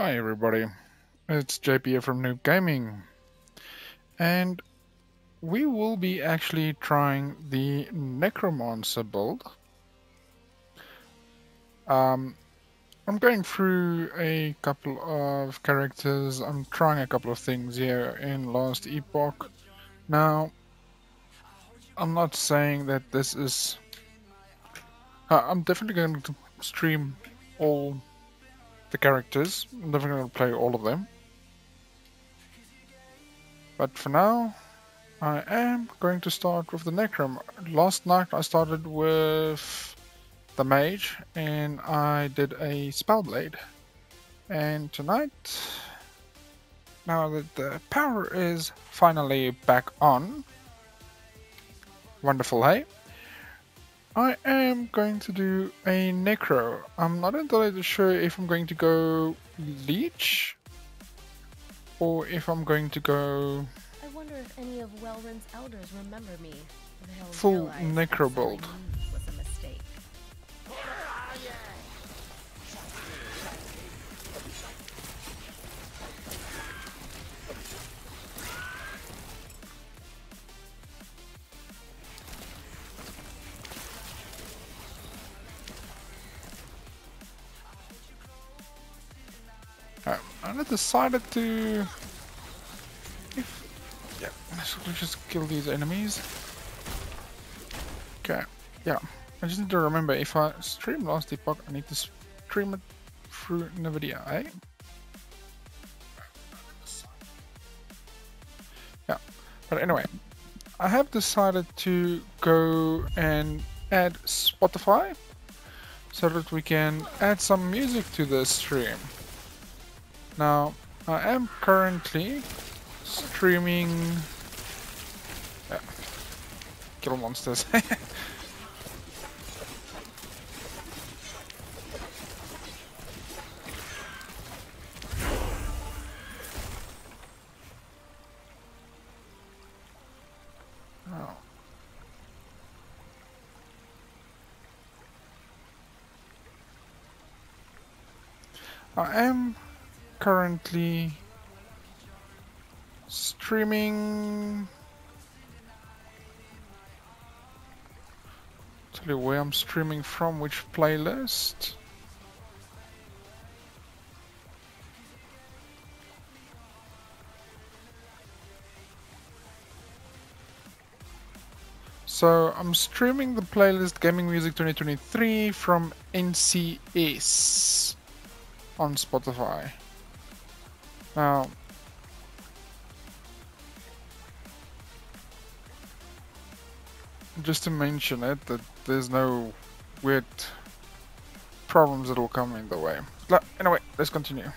Hi everybody, it's JP from Noob Gaming, and we will be actually trying the Necromancer build. Um, I'm going through a couple of characters, I'm trying a couple of things here in Last Epoch. Now, I'm not saying that this is... Uh, I'm definitely going to stream all the characters. I'm never going to play all of them. But for now, I am going to start with the Necrom. Last night I started with the Mage and I did a Spellblade. And tonight, now that the power is finally back on, wonderful hey, I am going to do a Necro. I'm not entirely sure if I'm going to go Leech or if I'm going to go I wonder if any of elders remember me. They'll full Necro build. And I decided to... If, yeah, we just kill these enemies. Okay, yeah. I just need to remember, if I stream Last Epoch, I need to stream it through NVIDIA, eh? Yeah, but anyway. I have decided to go and add Spotify so that we can add some music to the stream. Now, I am currently streaming. Yeah. Kill monsters. Oh. I am currently streaming. Tell you where I'm streaming from, which playlist. So I'm streaming the playlist Gaming Music 2023 from NCS on Spotify. Now, just to mention it, that there's no weird problems that will come in the way. But anyway, let's continue.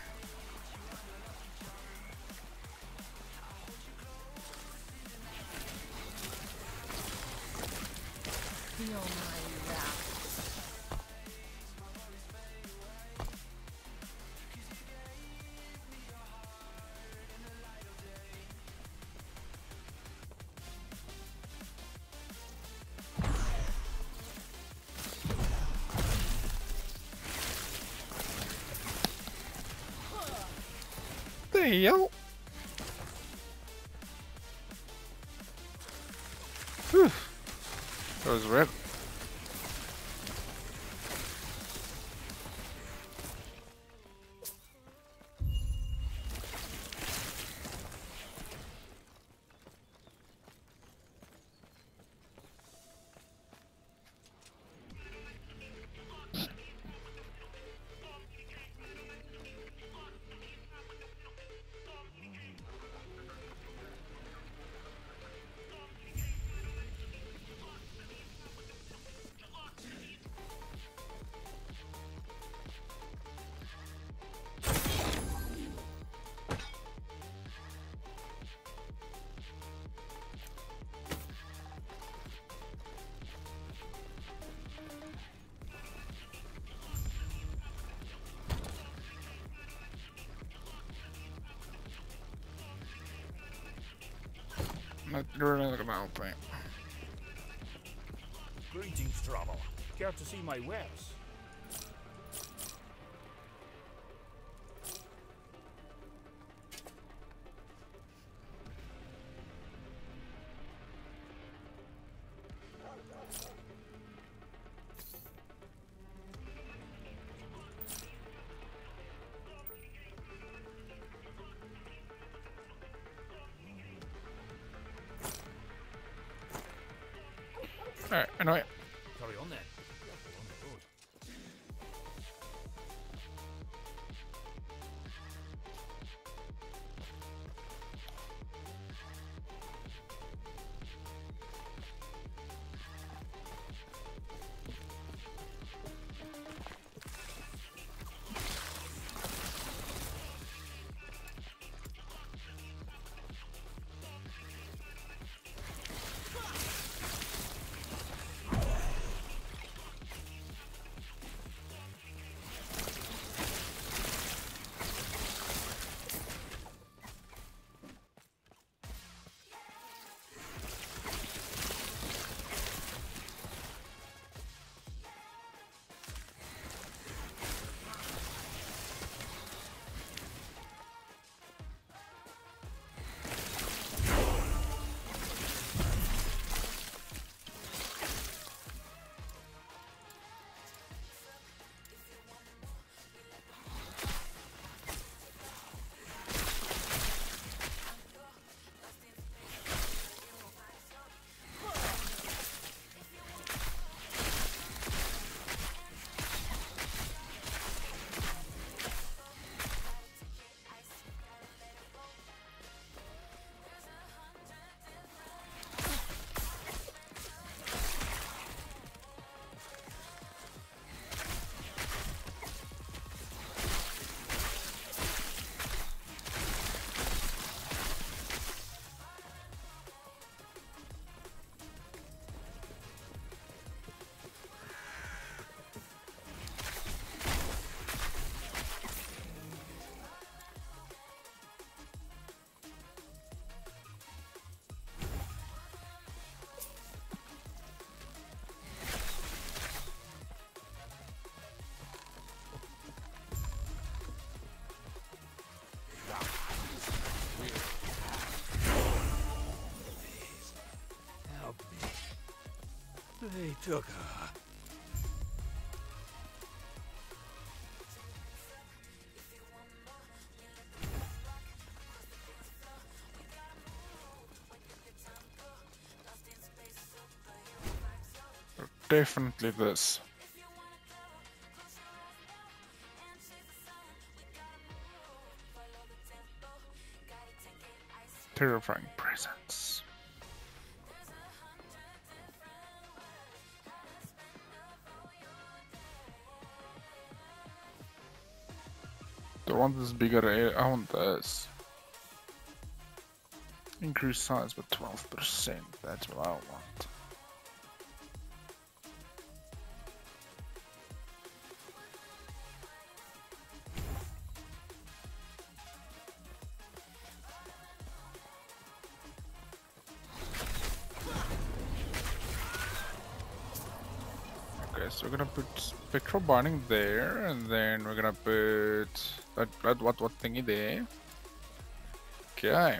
Not really looking at the thing. Greetings, traveler. Care to see my wares? They took her. Definitely this. Terrifying presence. Want this bigger area. I want this. Increase size by 12%. That's what I want. Okay, so we're gonna put spectral binding there, and then we're gonna put that, that what what thingy there. Okay.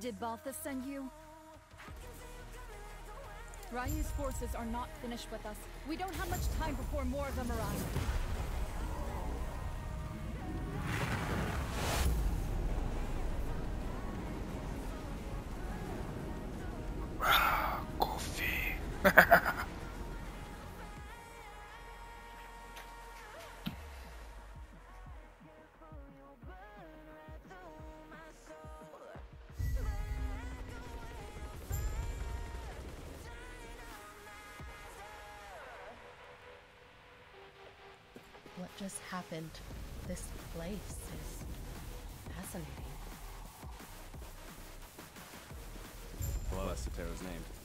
Did Balthus send you? Ryu's forces are not finished with us. We don't have much time before more of them arrive. Just happened? This place is fascinating. Well, that's Sotero's name.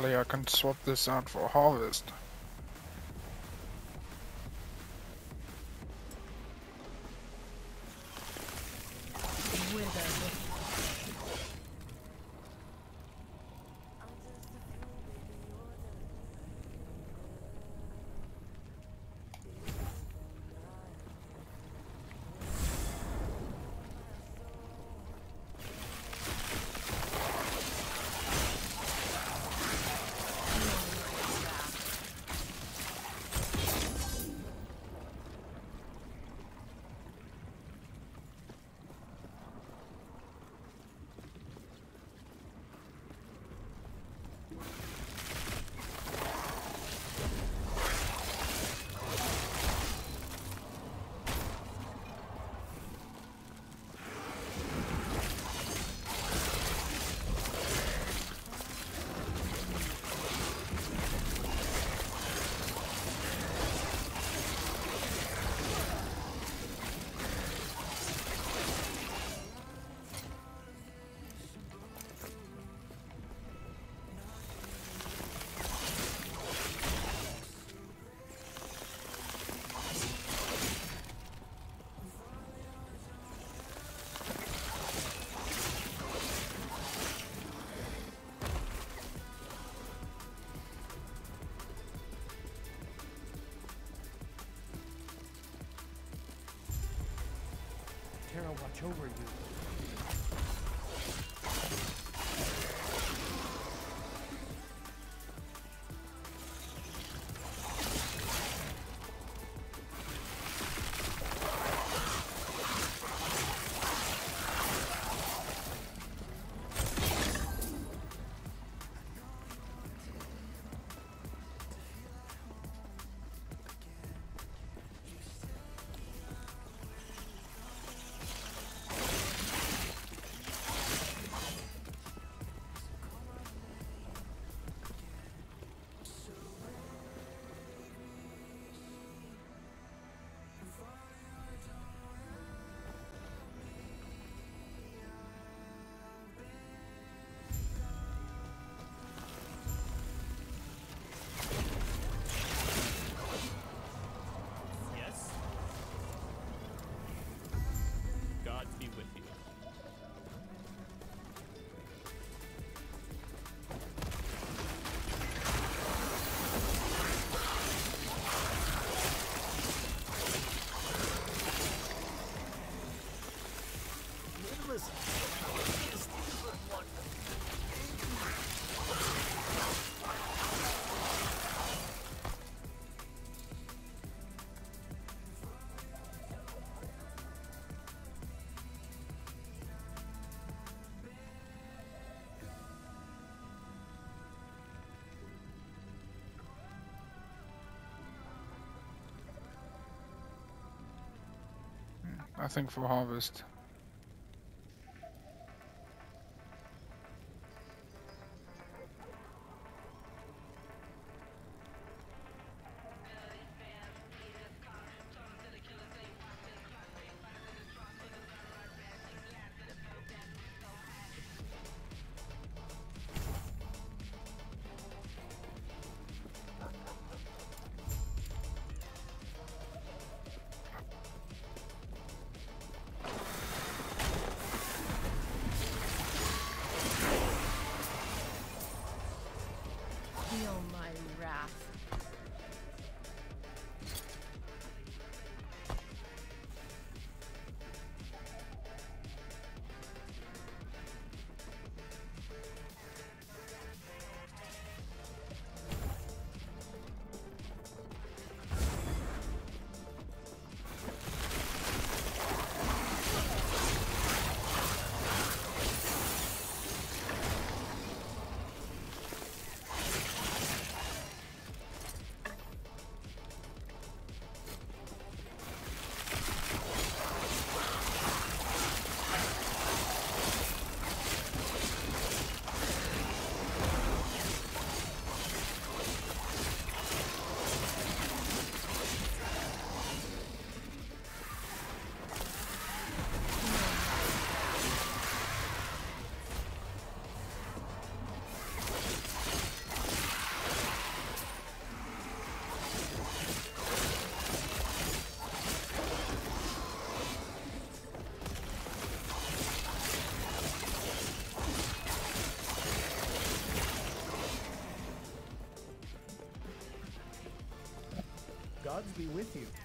Finally, I can swap this out for harvest. Watch over you. I think for harvest. Be with you.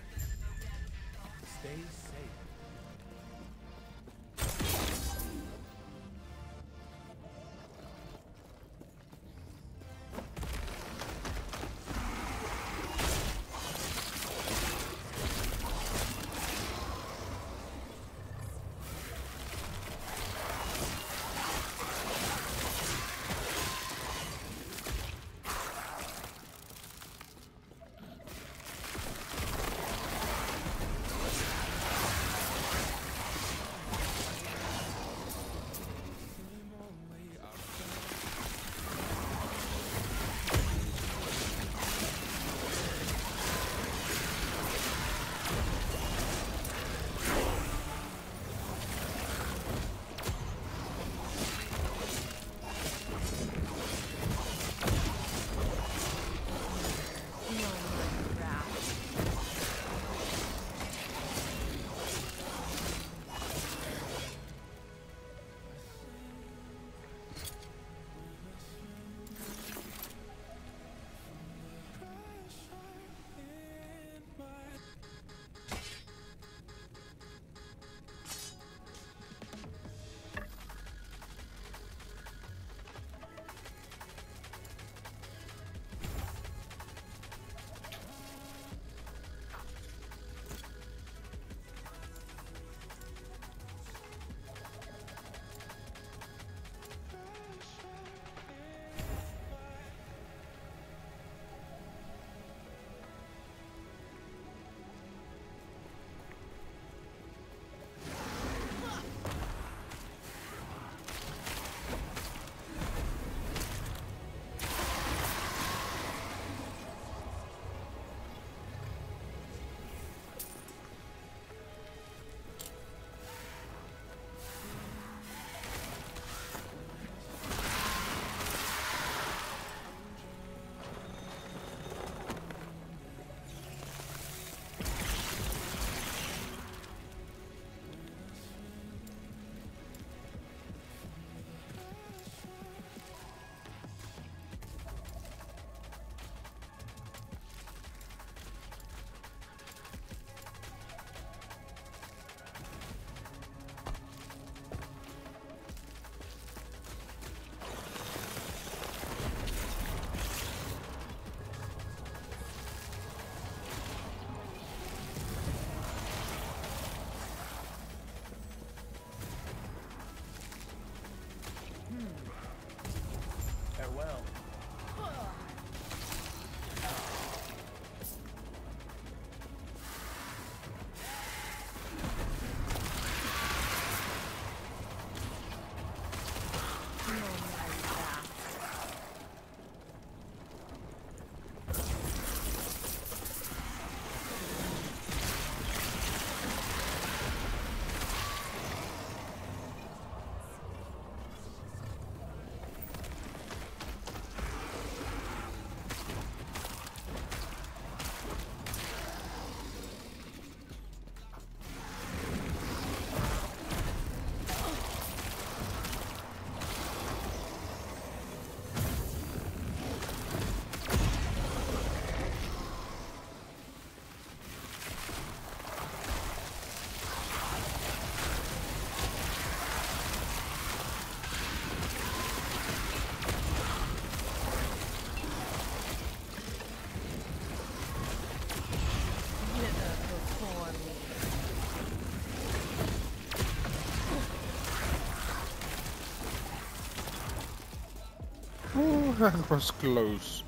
That was close.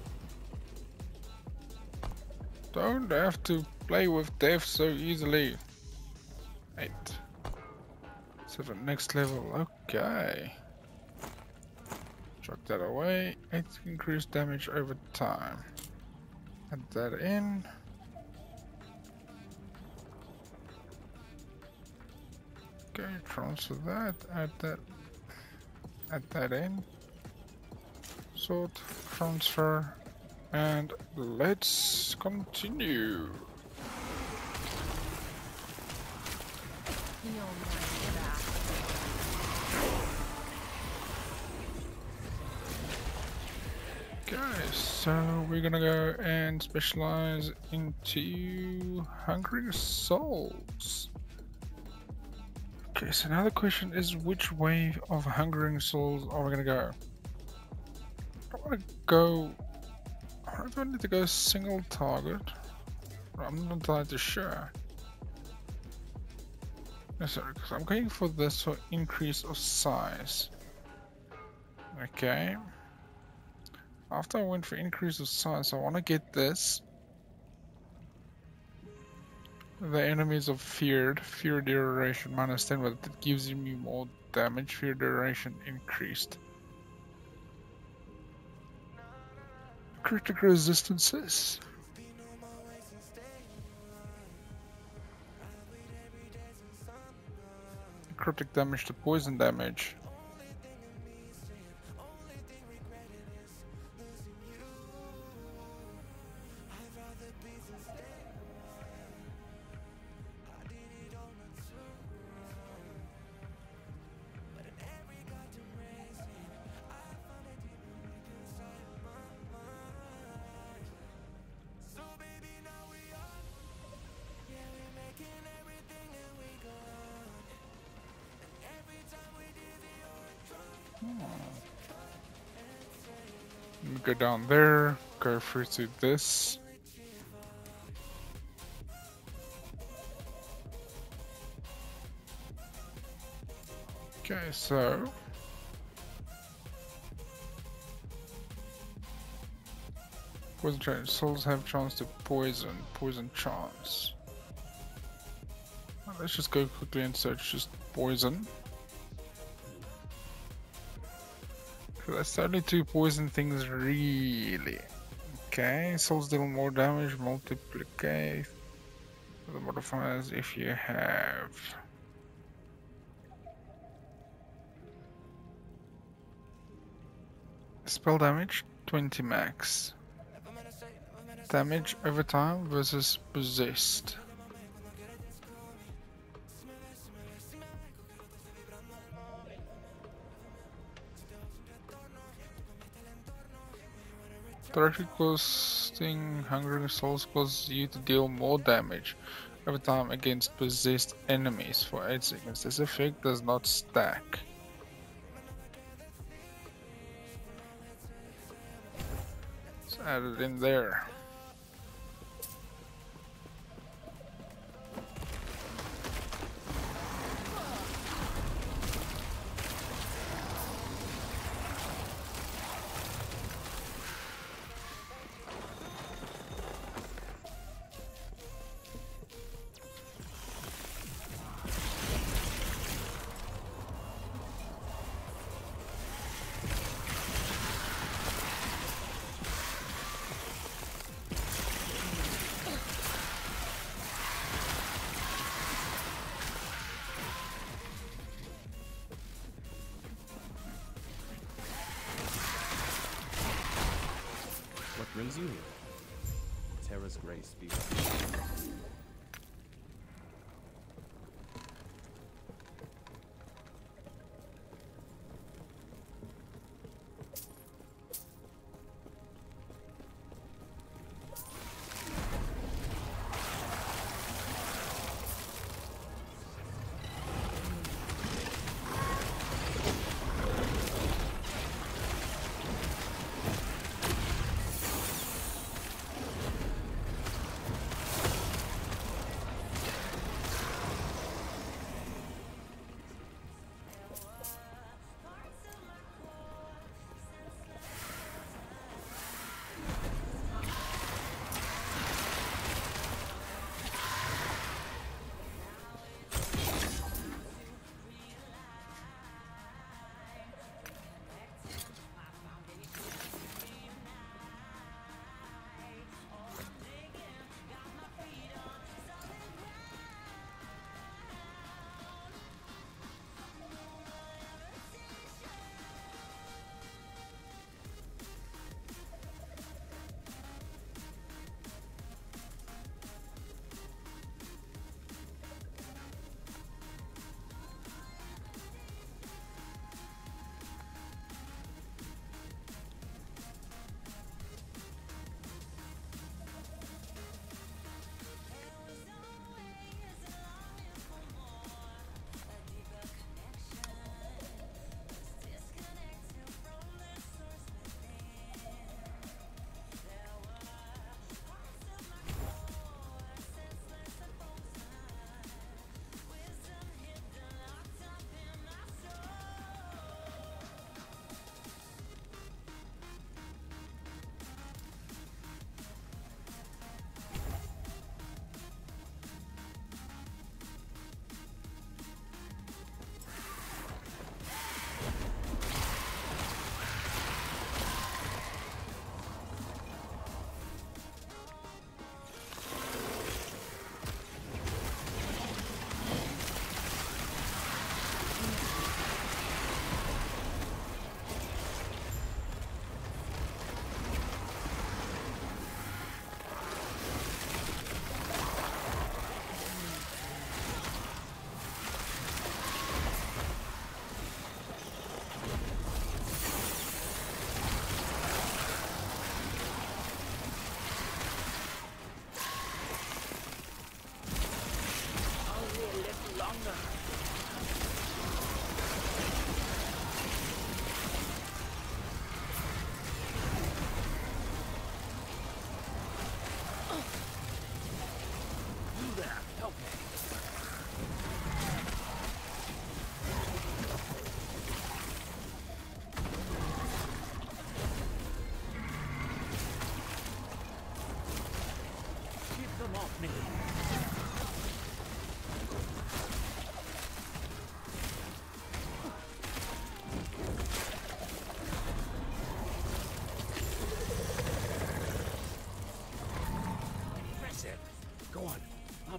Don't have to play with death so easily. Eight. Seven, next level, okay. Chuck that away. Eight increased damage over time. Add that in. Okay, transfer that, add that, add that in. Transfer, and let's continue. Okay, so we're gonna go and specialize into Hungering Souls. Okay, so now the question is which wave of Hungering Souls are we gonna go? I wanna go. I don't I need to go single target. I'm not sure. No, sorry, because I'm going for this for increase of size. Okay. After I went for increase of size, I want to get this. The enemies of feared, fear duration minus 10, but it gives me more damage, fear duration increased. Critical resistances. Critic damage to poison damage. Go down there, go through to this. Okay, so poison chance. Souls have chance to poison. Poison chance. Let's just go quickly and search just poison. That's only two poison things really. Okay, souls deal more damage, multiplicate the modifiers if you have. Spell damage 20 max. Damage over time versus possessed. Directly costing Hungering Souls causes you to deal more damage every time against possessed enemies for 8 seconds. This effect does not stack. Add it in there.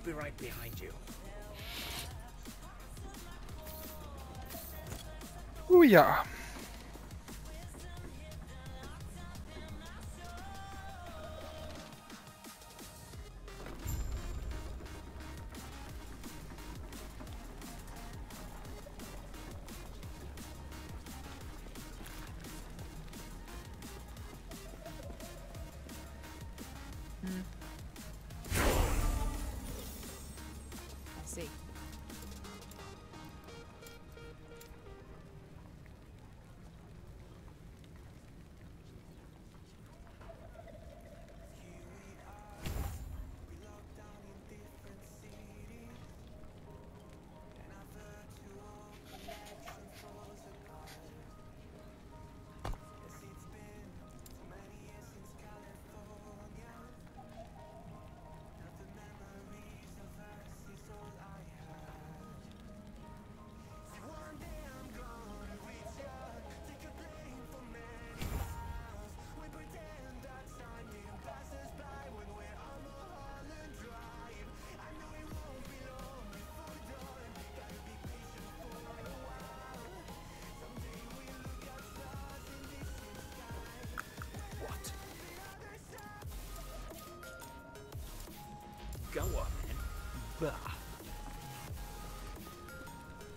Be right behind you. Ooh yeah. Go on, man. Bah.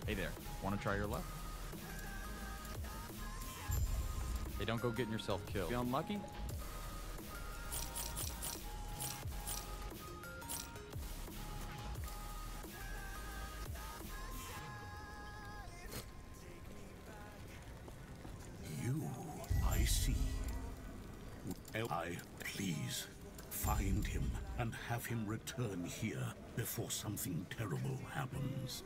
Hey there, want to try your luck? Hey, don't go getting yourself killed. Be unlucky? Have him return here before something terrible happens.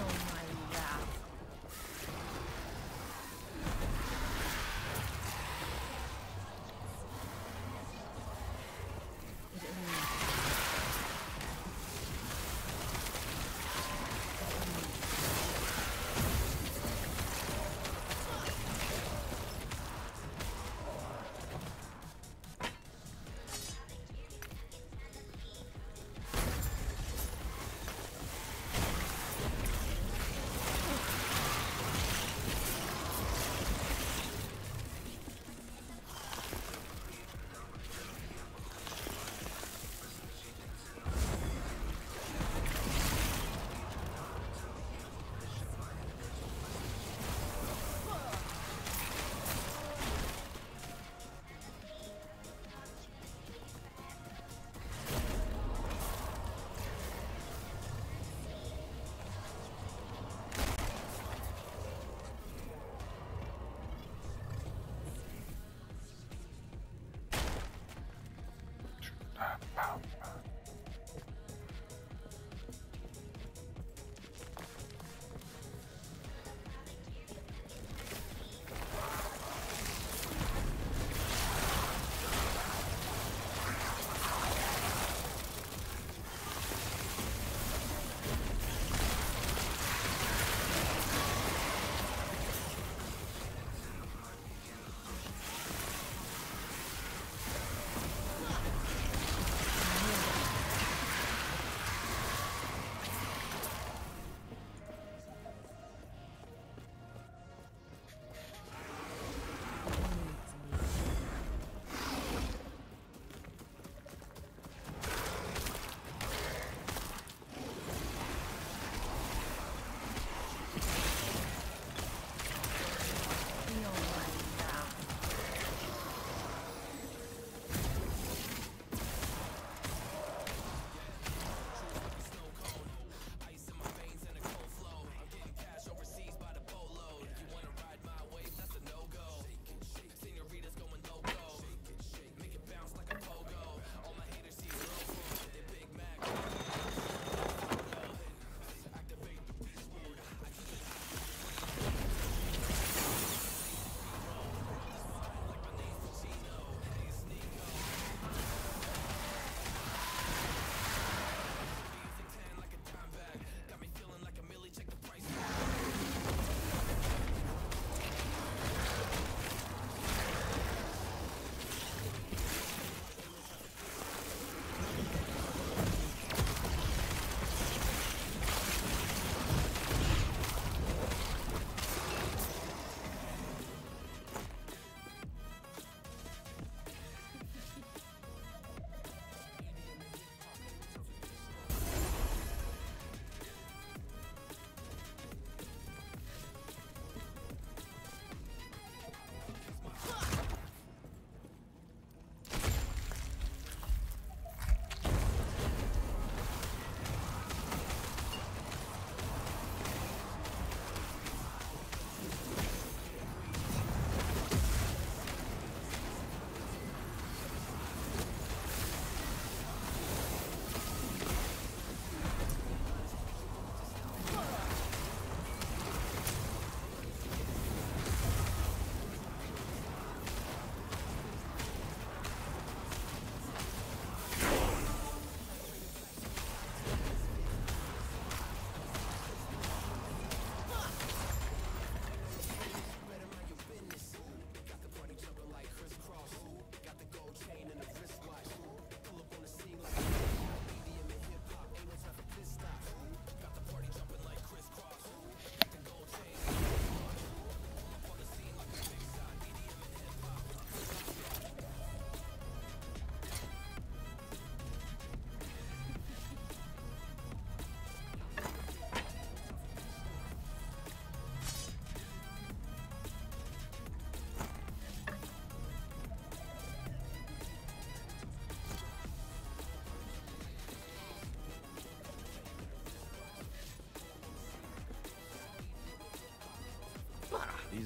Feel Wow.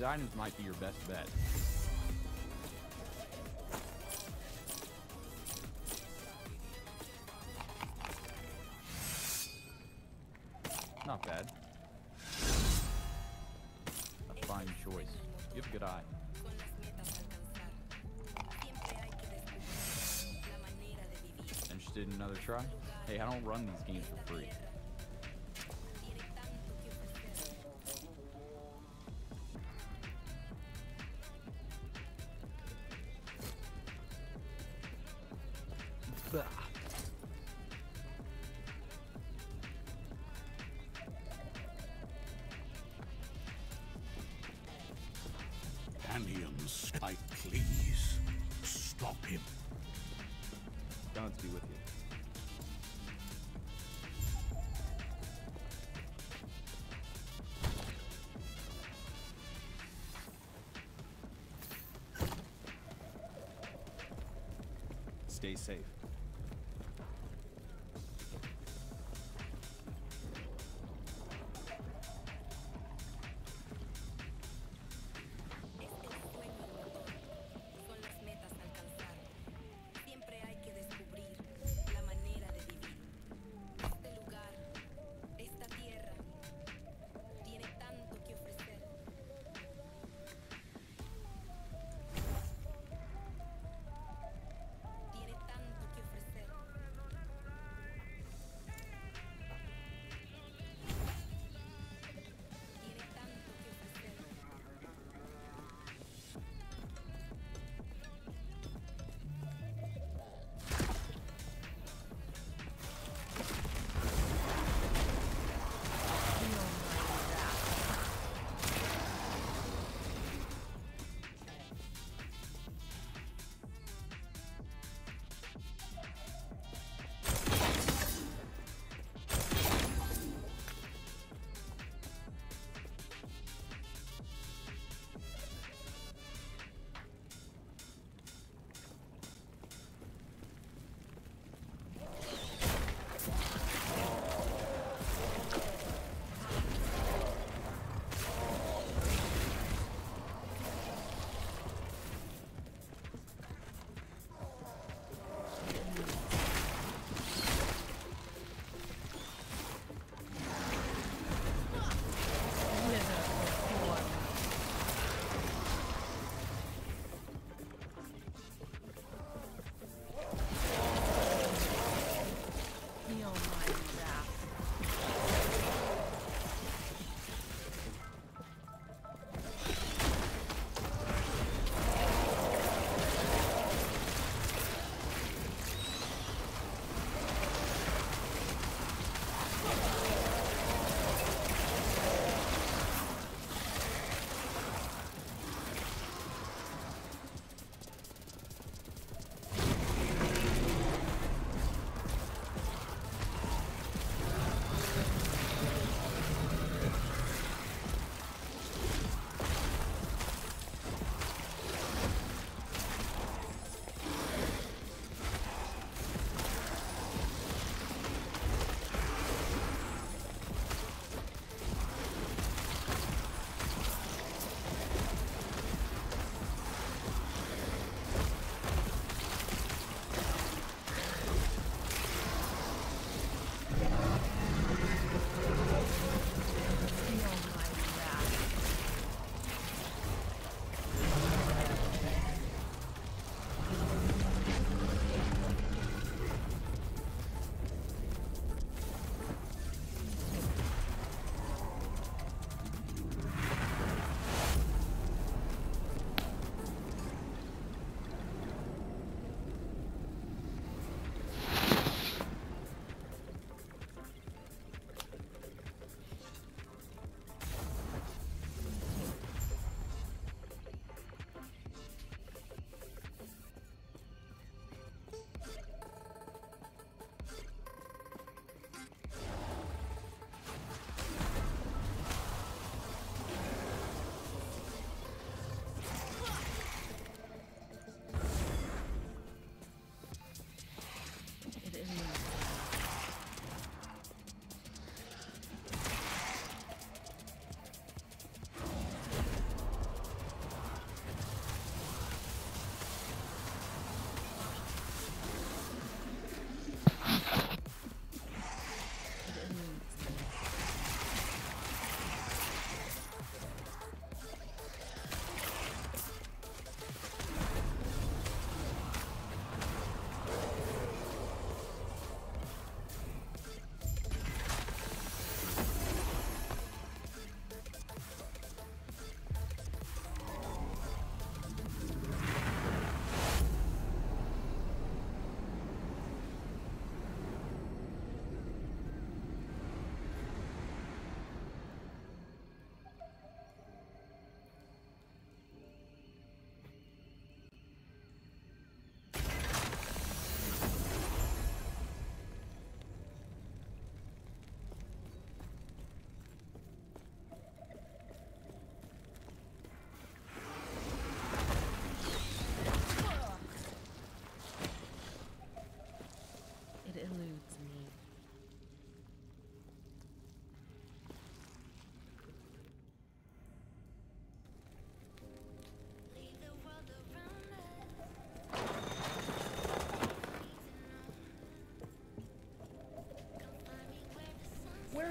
Items might be your best bet. Not bad. A fine choice. You have a good eye. Interested in another try? Hey, I don't run these games for free. Be with you. Stay safe.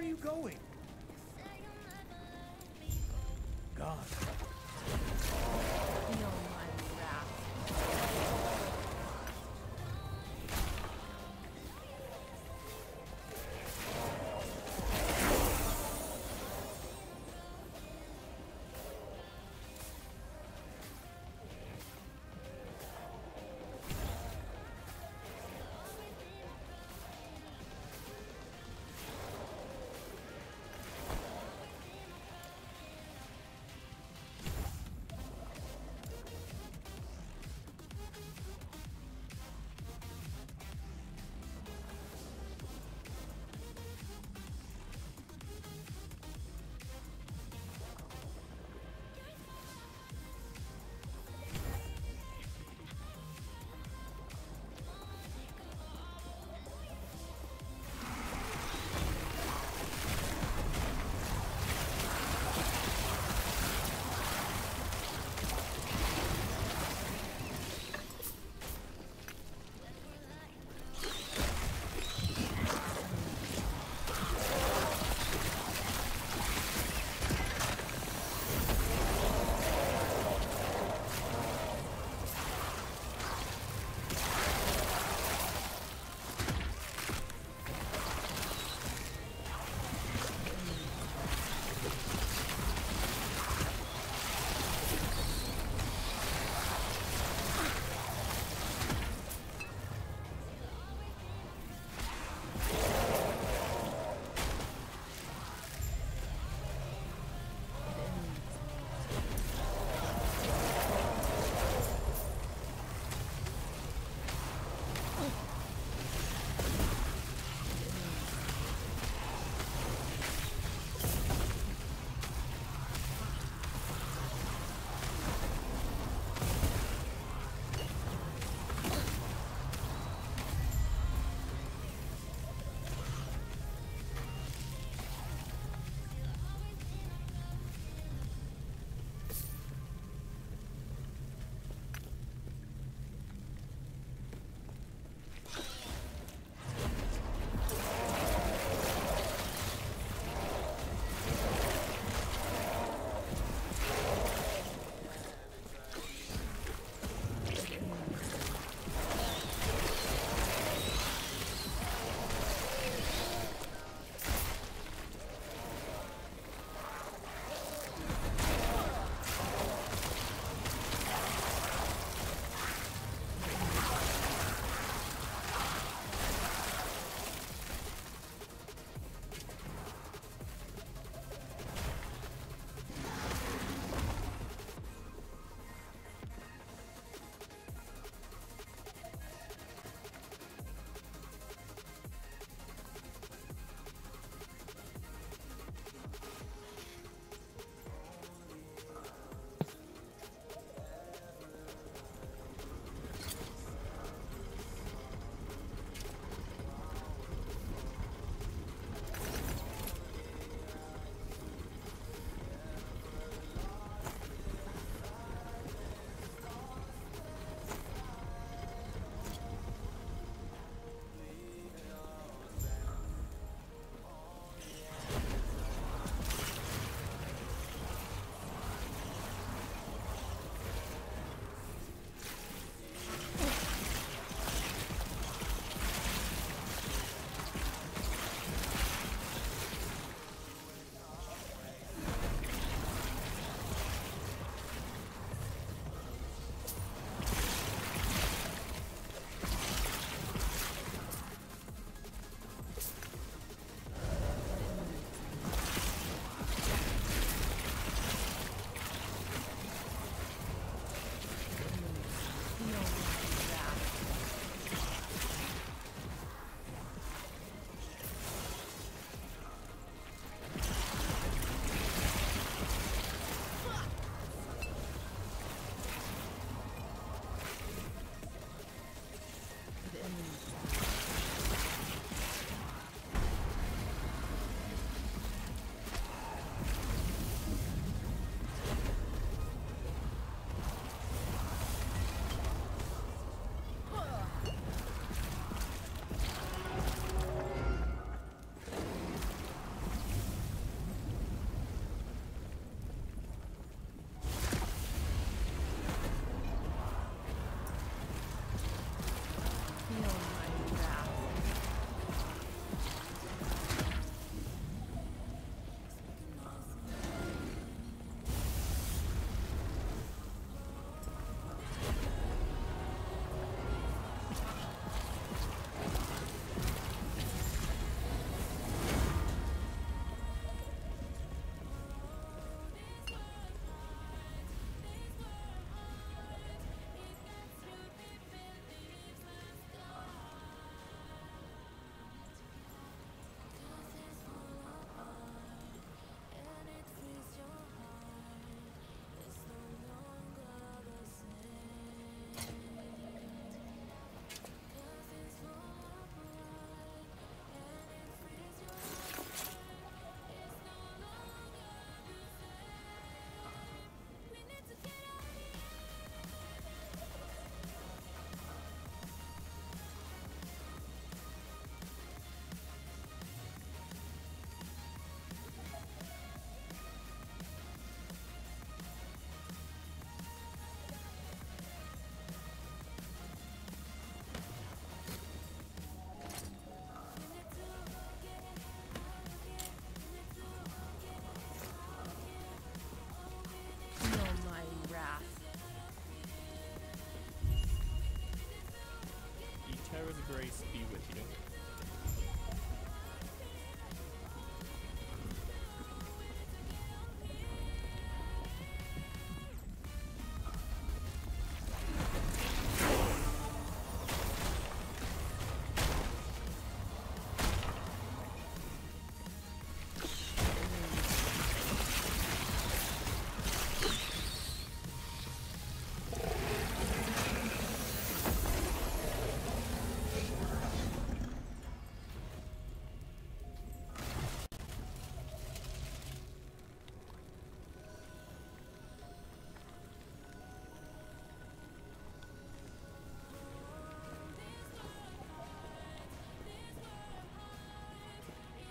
are you going?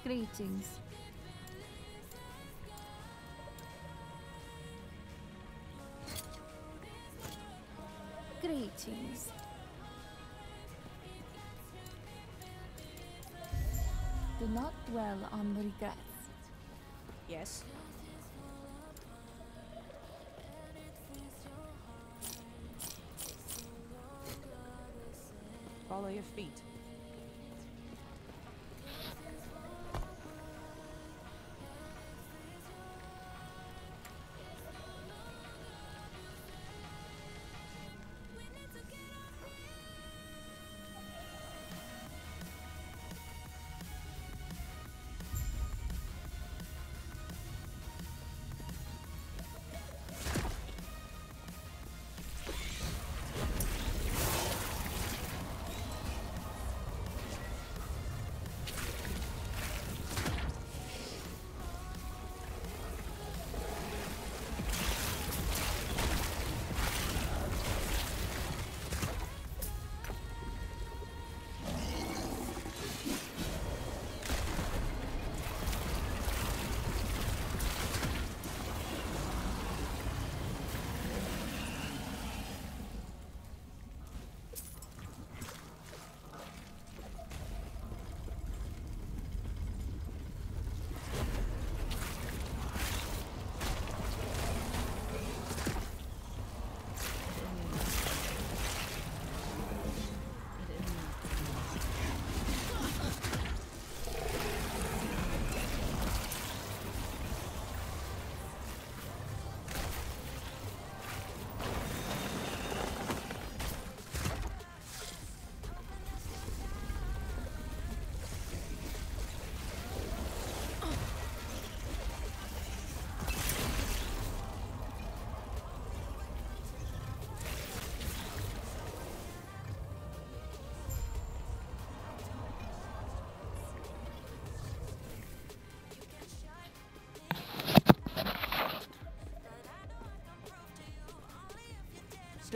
Greetings. Greetings. Do not dwell on regrets. Yes. Follow your feet.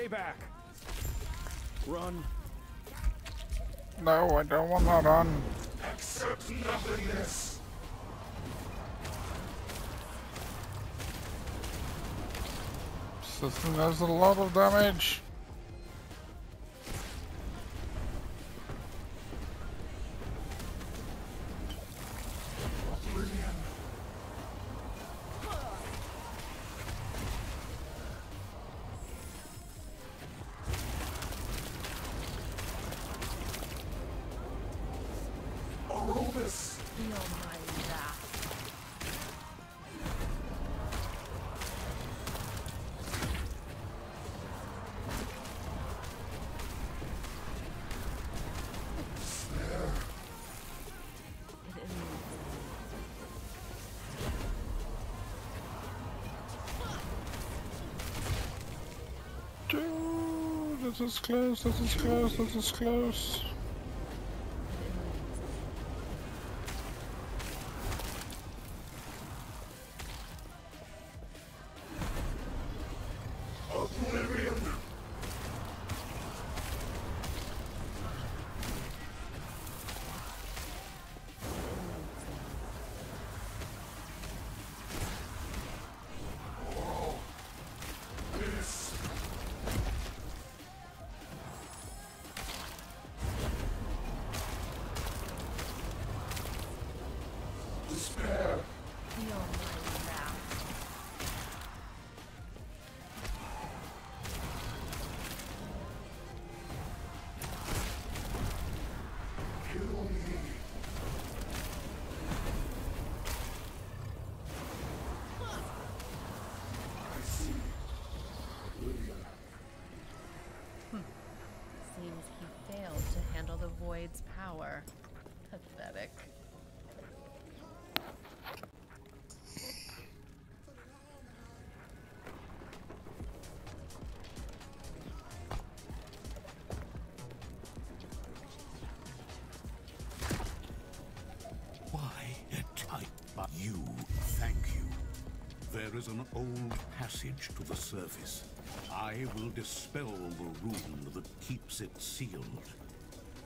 Stay back. Run. No, I don't want that on. Accept nothingness. System does a lot of damage. This is close, this is close, this is close. He failed to handle the void's power. Pathetic. there is an old passage to the surface. I will dispel the rune that keeps it sealed.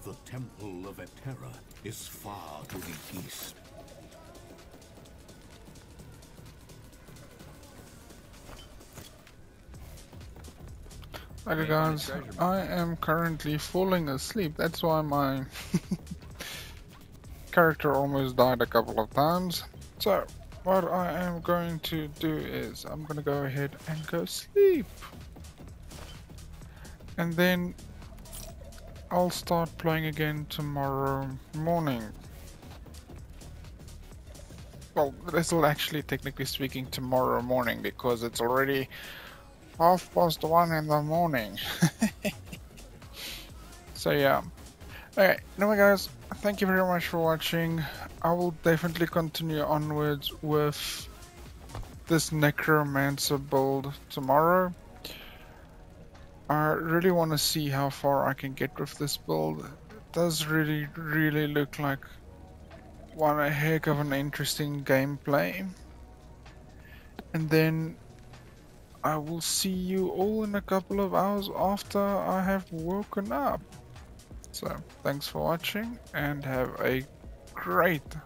The Temple of Eterra is far to the east. Okay guys, I am currently falling asleep, that's why my character almost died a couple of times. So, what I am going to do is I'm gonna go ahead and go sleep. And then I'll start playing again tomorrow morning. Well, this will actually, technically speaking, tomorrow morning because it's already half past one in the morning. so yeah. Okay, anyway guys, thank you very much for watching. I will definitely continue onwards with this Necromancer build tomorrow. I really want to see how far I can get with this build. It does really, really look like one heck of an interesting gameplay. And then I will see you all in a couple of hours after I have woken up. So, thanks for watching and have a great